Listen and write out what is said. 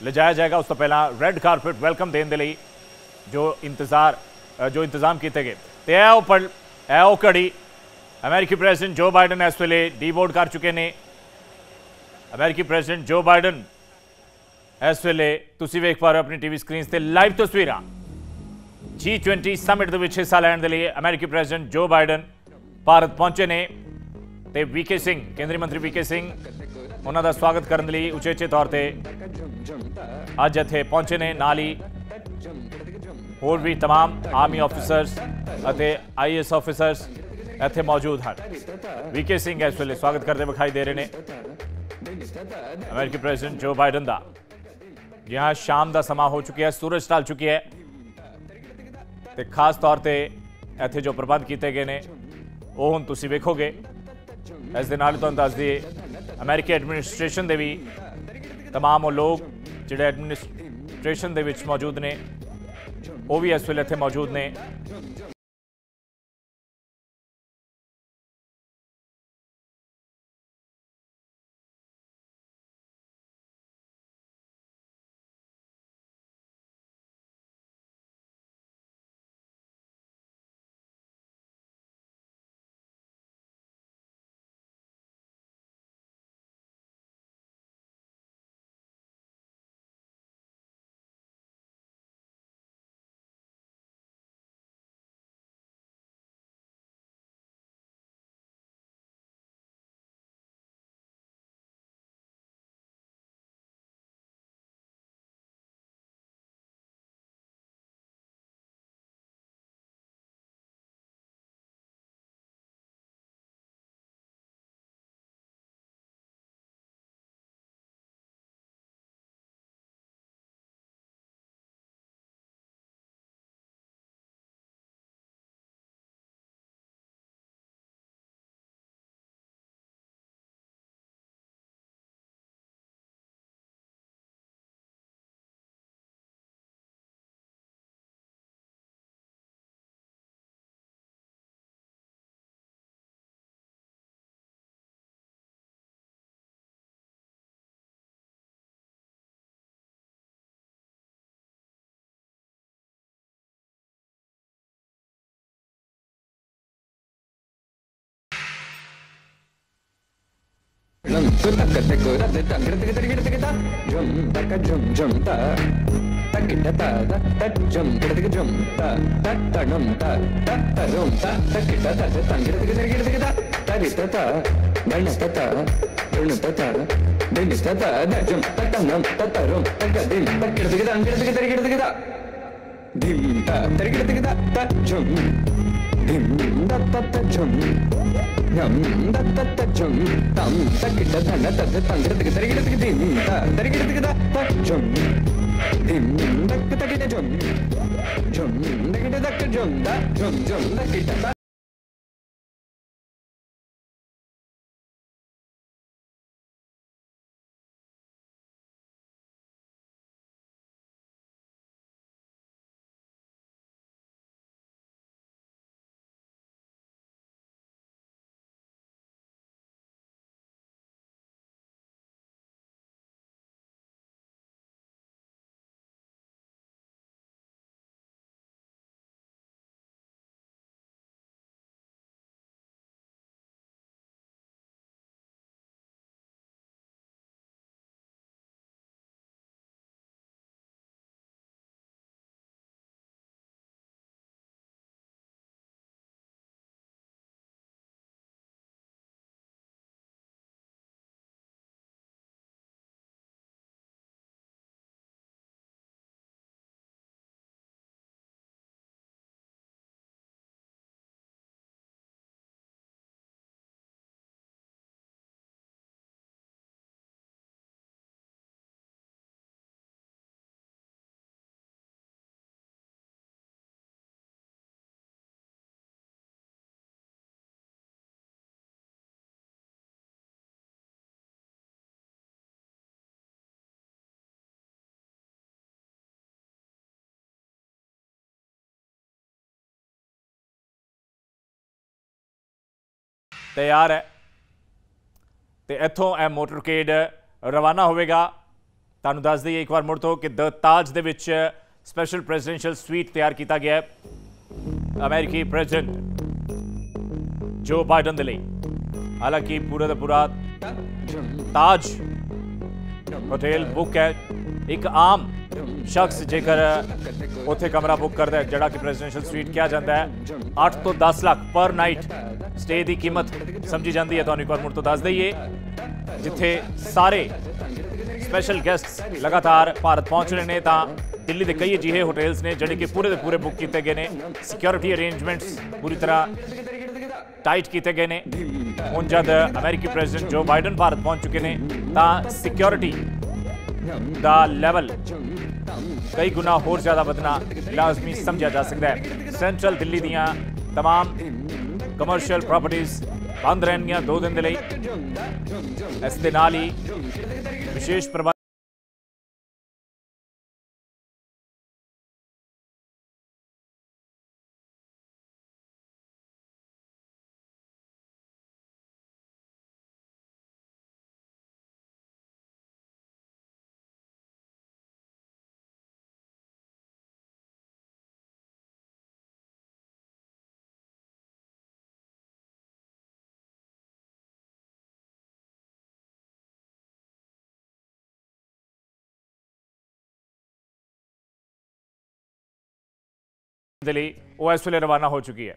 ਲਿਜਾਇਆ ਜਾਏਗਾ ਉਸ ਤੋਂ ਪਹਿਲਾਂ ਰੈੱਡ ਕਾਰਪਟ ਵੈਲਕਮ ਦੇਣ ਦੇ ਲਈ ਜੋ ਇੰਤਜ਼ਾਰ ਅ, ਜੋ ਇੰਤਜ਼ਾਮ ਕੀਤੇ ਗਏ ਤੇ ਇਹ ਉਹ ਪਲ ਇਹ ਉਹ ਘੜੀ ਅਮਰੀਕੀ ਪ੍ਰੈਜ਼ੀਡੈਂਟ ਜੋ ਬਾਈਡਨ ਇਸ ਵੇਲੇ ਡੀਬੋਰਡ ਕਰ ਚੁੱਕੇ ਨੇ ਅਮਰੀਕੀ ਪ੍ਰੈਜ਼ੀਡੈਂਟ ਜੋ ਬਾਈਡਨ ਇਸ ਵੇਲੇ ਤੁਸੀਂ ਵੇਖ ਪਾ ਰਹੇ ਹੋ ਆਪਣੀ ਟੀਵੀ ਸਕਰੀਨਸ ਤੇ ਲਾਈਵ ਤਸਵੀਰਾਂ G20 ਸਮਿਟ ਦੇ ਵਿੱਚ ਹਿੱਸਾ ਲੈਣ ਦੇ ਲਈ ਅਮਰੀਕੀ ਪ੍ਰੈਜ਼ੀਡੈਂਟ ਜੋ ਬਾਈਡਨ ਭਾਰਤ ਪਹੁੰਚੇ ਨੇ ਤੇ ਵੀਕੇ ਸਿੰਘ ਕੇਂਦਰੀ ਮੰਤਰੀ ਵੀਕੇ ਸਿੰਘ ਉਹਨਾਂ ਦਾ ਸਵਾਗਤ ਕਰਨ ਦੇ ਲਈ ਉਚੇਚੇ ਤੌਰ ਤੇ ਅੱਜ ਇੱਥੇ ਪਹੁੰਚੇ ਨੇ ਨਾਲ ਹੀ ਹੋਰ ਵੀ तमाम ਆਰਮੀ ਆਫੀਸਰਸ ਅਤੇ ਆਈਐਸ ਆਫੀਸਰਸ ਇੱਥੇ ਮੌਜੂਦ ਹਨ ਵੀਕੇ ਸਿੰਘ ਇਸ ਵੇਲੇ ਸਵਾਗਤ ਕਰਦੇ ਵਿਖਾਈ ਦੇ ਰਹੇ ਨੇ ਅਮਰੀਕੀ ਪ੍ਰੈਜ਼ੀਡੈਂਟ ਜੋ ਬਾਈਡਨ ਦਾ यहाँ ਸ਼ਾਮ ਦਾ ਸਮਾਂ ਹੋ ਚੁੱਕਿਆ ਹੈ ਸੂਰਜ ਢਲ ਚੁੱਕੀ ਹੈ ਤੇ ਖਾਸ ਤੌਰ ਤੇ ਇੱਥੇ ਜੋ ਪ੍ਰਬੰਧ ਕੀਤੇ ਗਏ ਨੇ ਉਹ ਹੁਣ ਤੁਸੀਂ ਵੇਖੋਗੇ ਇਸ ਦੇ ਨਾਲ ਹੀ ਤੁਹਾਨੂੰ ਦੱਸ ਦਈਏ ਅਮਰੀਕੀ ਐਡਮਿਨਿਸਟ੍ਰੇਸ਼ਨ ਦੇ ਵੀ तमाम ਉਹ ਲੋਕ ਜਿਹੜੇ ਐਡਮਿਨਿਸਟ੍ਰੇਸ਼ਨ ਦੇ ਵਿੱਚ ਮੌਜੂਦ ਨੇ ਉਹ ਵੀ ਇਸ ਵੇਲੇ ਇੱਥੇ ਮੌਜੂਦ ਨੇ Dim ta tarigida tigida ta jum dim da ta ta jum yum da ta ta jum tam ta kida ta ధిం దత్త తజం యం దత్త తజం తం తకిట ధన తద తంగతికి తరిగిడతికి ధిం త తరిగిడతికి ద తజం ధిం దక్క తకిట జం. జం దకిట దక్క జం. ద జం జం దకిట ਤਿਆਰ ਹੈ ਤੇ ਇੱਥੋਂ ਇਹ ਮੋਟਰਕੇਡ ਰਵਾਨਾ ਹੋਵੇਗਾ ਤੁਹਾਨੂੰ ਦੱਸ ਦਈਏ ਇੱਕ ਵਾਰ ਮੁੜ ਤੋਂ ਕਿ ਦ ਤਾਜ ਦੇ ਵਿੱਚ ਸਪੈਸ਼ਲ ਪ੍ਰੈਜ਼ੀਡੈਂਸ਼ੀਅਲ ਸਵੀਟ ਤਿਆਰ ਕੀਤਾ ਗਿਆ ਹੈ ਅਮਰੀਕੀ ਪ੍ਰੈਜ਼ੀਡੈਂਟ ਜੋ ਬਾਈਡਨ ਦੇ ਲਈ ਹਾਲਾਂਕਿ ਪੂਰਾ ਦਾ ਪੂਰਾ ਤਾਜ ਹੋਟਲ ਬੁੱਕ ਹੈ ਇੱਕ ਆਮ ਸ਼ਖਸ ਜੇਕਰ ਉੱਥੇ ਕਮਰਾ ਬੁੱਕ ਕਰਦਾ ਹੈ ਜਿਹੜਾ ਕਿ ਪ੍ਰੈਜ਼ੀਡੈਂਸ਼ੀਅਲ ਸਵੀਟ ਕਿਹਾ ਜਾਂਦਾ ਹੈ 8 ਤੋਂ 10 ਲੱਖ ਪਰ ਨਾਈਟ ਸਟੇ ਦੀ ਕੀਮਤ ਸਮਝੀ ਜਾਂਦੀ ਹੈ ਤੁਹਾਨੂੰ ਇੱਕ ਵਾਰ ਮੁੜ ਤੋਂ ਦੱਸ ਦਈਏ ਜਿੱਥੇ ਸਾਰੇ ਸਪੈਸ਼ਲ ਗੈਸਟਸ ਲਗਾਤਾਰ ਭਾਰਤ ਪਹੁੰਚ ਰਹੇ ਨੇ ਤਾਂ ਦਿੱਲੀ ਦੇ ਕਈ ਅਜਿਹੇ ਹੋਟਲਸ ਨੇ ਜਿਹੜੇ ਕਿ ਪੂਰੇ ਦੇ ਪੂਰੇ ਬੁੱਕ ਕੀਤੇ ਗਏ ਨੇ ਸਿਕਿਉਰਿਟੀ ਅਰੇਂਜਮੈਂਟਸ ਪੂਰੀ ਤਰ੍ਹਾਂ ਟਾਈਟ ਕੀਤੇ ਗਏ ਨੇ ਹੁਣ ਜਦ ਅਮਰੀਕੀ ਪ੍ਰੈਜ਼ੀਡੈਂਟ ਜੋ ਬਾਈਡਨ ਭਾਰਤ ਪਹੁੰਚ ਚੁੱਕੇ ਨੇ ਤਾਂ ਸਿਕਿਉਰਿਟੀ ਦਾ ਲੈਵਲ ਕਈ ਗੁਣਾ ਹੋਰ ਜ਼ਿਆਦਾ ਵਧਣਾ ਲਾਜ਼ਮੀ ਸਮਝਿਆ ਜਾ ਸਕਦਾ ਹੈ ਸੈਂਟਰਲ ਦਿੱਲੀ ਦੀਆਂ तमाम ਕਮਰਸ਼ੀਅਲ ਪ੍ਰਾਪਰਟੀਆਂ ਬੰਦ ਰਹਿਣਗੀਆਂ ਦੋ ਦਿਨ ਦੇ ਲਈ ਇਸ ਦੇ ਨਾਲ ਹੀ ਵਿਸ਼ੇਸ਼ ਪ੍ਰਬੰਧ दिल्ली ओएसओ रवाना हो चुकी है।